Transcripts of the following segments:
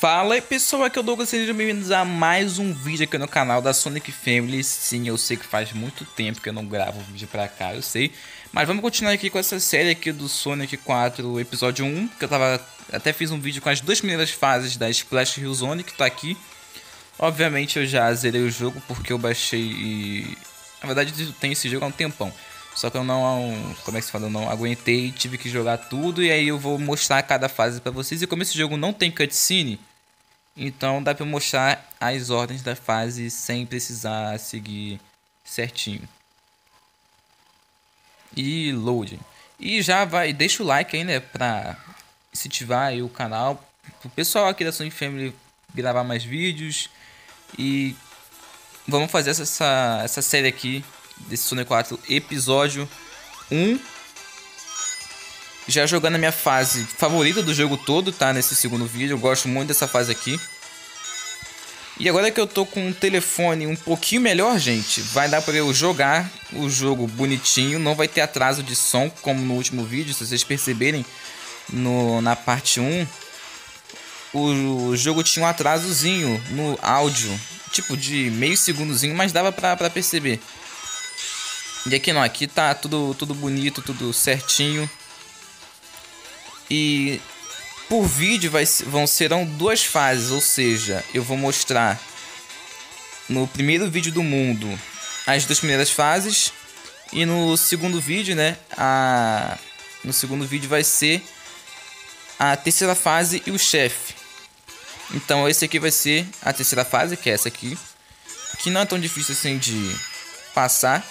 Fala aí pessoal, aqui é o Douglas, sejam bem-vindos a mais um vídeo aqui no canal da Sonic Family Sim, eu sei que faz muito tempo que eu não gravo vídeo pra cá, eu sei Mas vamos continuar aqui com essa série aqui do Sonic 4, episódio 1 Que eu tava, até fiz um vídeo com as duas primeiras fases da Splash Hill Zone, que tá aqui Obviamente eu já zerei o jogo porque eu baixei e... Na verdade tenho esse jogo há um tempão só que eu não, como é que se fala, eu não aguentei, tive que jogar tudo e aí eu vou mostrar cada fase para vocês. E como esse jogo não tem cutscene, então dá para mostrar as ordens da fase sem precisar seguir certinho. E loading. E já vai, deixa o like aí, né, pra incentivar o canal. O pessoal aqui da Sonic Family gravar mais vídeos. E vamos fazer essa, essa série aqui desse Sonic 4 episódio 1. Já jogando a minha fase favorita do jogo todo, tá? Nesse segundo vídeo. Eu gosto muito dessa fase aqui. E agora que eu tô com um telefone um pouquinho melhor, gente, vai dar para eu jogar o jogo bonitinho. Não vai ter atraso de som, como no último vídeo, se vocês perceberem. No, na parte 1, o, o jogo tinha um atrasozinho no áudio. Tipo de meio segundozinho, mas dava pra, pra perceber. E aqui não, aqui tá tudo, tudo bonito, tudo certinho. E por vídeo vai, vão serão duas fases, ou seja, eu vou mostrar no primeiro vídeo do mundo as duas primeiras fases e no segundo vídeo, né, a no segundo vídeo vai ser a terceira fase e o chefe. Então esse aqui vai ser a terceira fase, que é essa aqui, que não é tão difícil assim de passar.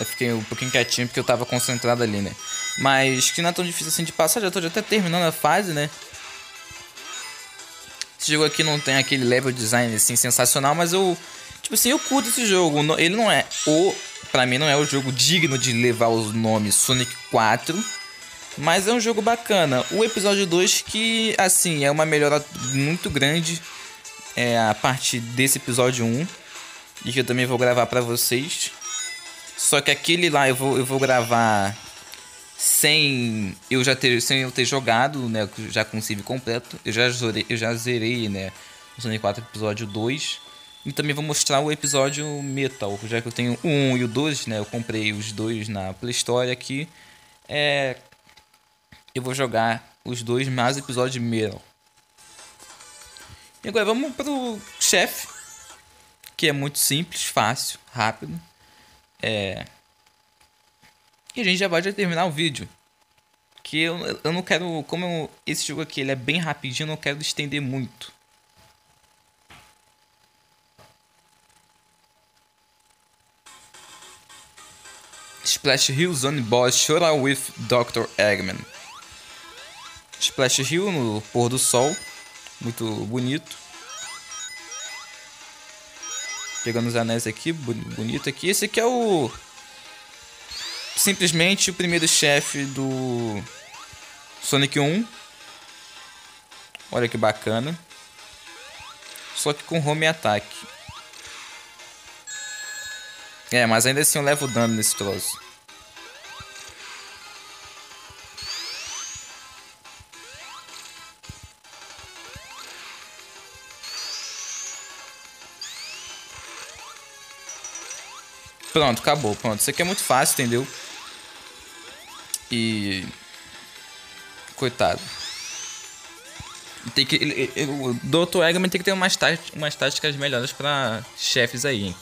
Eu fiquei um pouquinho quietinho porque eu tava concentrado ali, né? Mas que não é tão difícil assim de passar, já tô até terminando a fase, né? Esse jogo aqui não tem aquele level design assim sensacional, mas eu. Tipo assim, eu curto esse jogo. Ele não é o. Pra mim, não é o jogo digno de levar os nomes Sonic 4. Mas é um jogo bacana. O episódio 2, que assim, é uma melhora muito grande. É a parte desse episódio 1. E que eu também vou gravar pra vocês. Só que aquele lá eu vou, eu vou gravar sem eu já ter sem eu ter jogado, né, já com o save completo. Eu já zerei, eu já zerei, né, o Sonic 4 episódio 2. E também vou mostrar o episódio Metal, já que eu tenho o 1 e o 2, né? Eu comprei os dois na Play Store aqui. É eu vou jogar os dois mais o episódio Metal. E agora vamos pro chefe, que é muito simples, fácil, rápido. É... E a gente já vai já terminar o vídeo. Que eu, eu não quero. Como eu, esse jogo aqui ele é bem rapidinho, eu não quero estender muito. Splash Hill Zone Boss Shura with Dr. Eggman. Splash Hill no pôr do sol. Muito bonito. Pegando os anéis aqui, bonito aqui. Esse aqui é o... Simplesmente o primeiro chefe do Sonic 1. Olha que bacana. Só que com home ataque. É, mas ainda assim eu levo dano nesse troço. Pronto, acabou. Pronto. Isso aqui é muito fácil, entendeu? E. Coitado. Tem que, o Dr. Eggman tem que ter umas, táticas, umas táticas melhores para chefes aí, hein?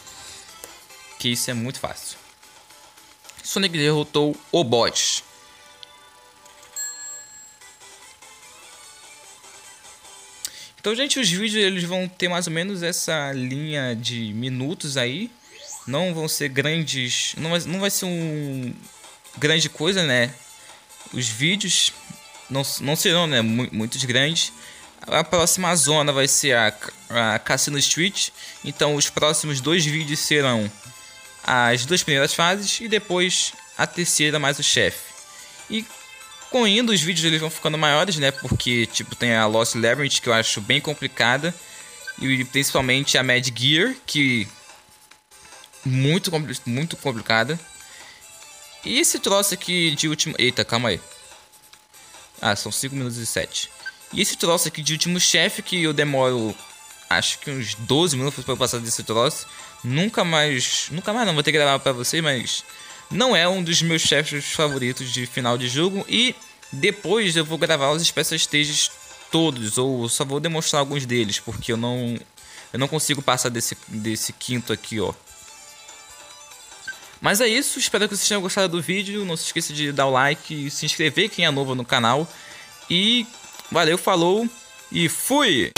Que isso é muito fácil. Sonic derrotou o bot. Então, gente, os vídeos eles vão ter mais ou menos essa linha de minutos aí não vão ser grandes. Não vai, não vai ser um grande coisa, né? Os vídeos não, não serão, né? Muitos grandes. A próxima zona vai ser a, a Cassino Street. Então os próximos dois vídeos serão as duas primeiras fases e depois a terceira mais o chefe. E com indo os vídeos eles vão ficando maiores, né? Porque tipo tem a Lost Labyrinth que eu acho bem complicada e principalmente a Mad Gear que muito, muito complicada. E esse troço aqui de último... Eita, calma aí. Ah, são 5 minutos e 7. E esse troço aqui de último chefe que eu demoro acho que uns 12 minutos para passar desse troço. Nunca mais, nunca mais não vou ter que gravar para você, mas não é um dos meus chefes favoritos de final de jogo e depois eu vou gravar os Special Stages todos ou só vou demonstrar alguns deles, porque eu não eu não consigo passar desse desse quinto aqui, ó. Mas é isso, espero que vocês tenham gostado do vídeo. Não se esqueça de dar o like se inscrever quem é novo no canal. E valeu, falou e fui!